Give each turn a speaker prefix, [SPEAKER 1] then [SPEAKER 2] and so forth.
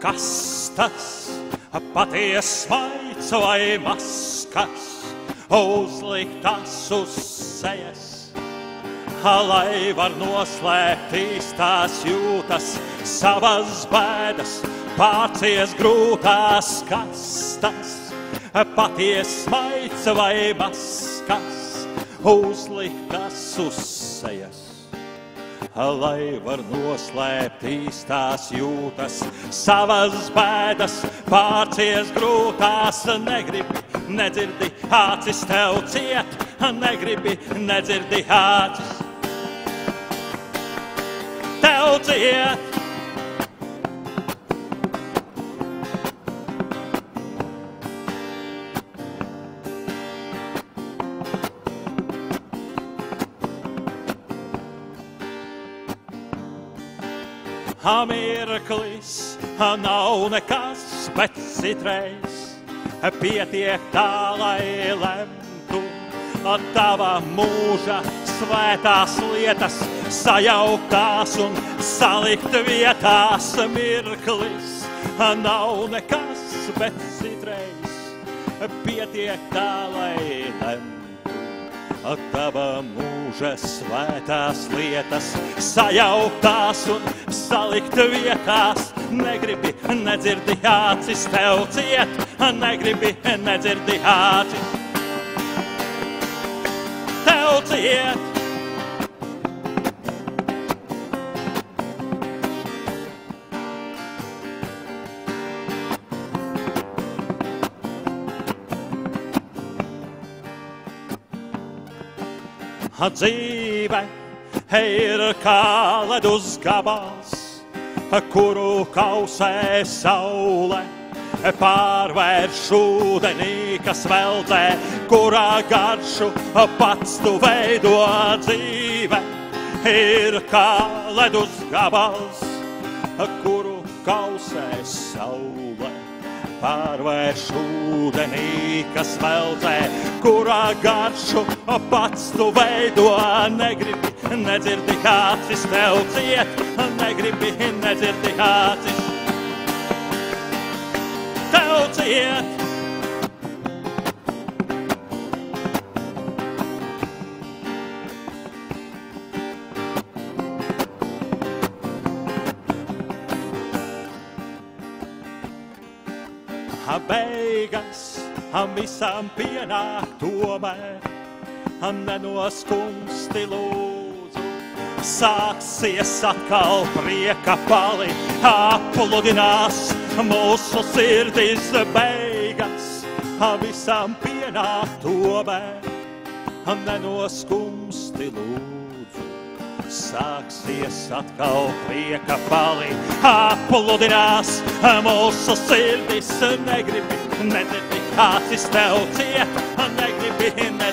[SPEAKER 1] Kas tas patiesa maigs vai maskas uzliktas uz sejas? Lai var noslēpt īstās jūtas, savas bēdas, pārcies grūtās kastas, patiesa maigs vai maskas uzliktas uz sejas lai var noslēpt īstās jūtas, savas bēdas, pārcies grūtās, negribi, nedzirdi, acis tev ciet, negribi, nedzirdi, acis tev ciet. Mirklis nav nekas, bet citreiz pietiek tā, lai lemtu tava mūža svētās lietas, sajauktās un salikt vietās. Mirklis nav nekas, bet citreiz pietiek tā, lai lemtu tava mūža svētās lietas, sajauktās un salikt vietās. Negribi, nedzirdi acis tev ciet, negribi, nedzirdi acis tev ciet. Dzīve ir kā ledus gabals, kuru kausē saule. Pārvērš ūdenī, kas veldzē, kurā garšu pats tu veido dzīve. Ir kā ledus gabals, kuru kausē saule. Pārvērš ūdenī, kas veldzē, kurā garšu pats tu veido. Negribi, nedzirdi, acis tev ciet, negribi, nedzirdi, acis tev ciet. Beigas visam pienāk tomēr, nenoskumsti lūdzu. Sāksies atkal prieka pali, apludinās mūsu sirdis beigas, visam pienāk tomēr, nenoskumsti lūdzu. Sāksies atkal prieka pali, apludinās mūsu sirdis, negribi, nedzirdi, acis tev ciet, negribi, nedzirdi, acis